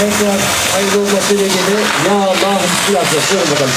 Tekrar hayırlı olması ilgili Ya Allah Bismillah. Buyurun bakalım.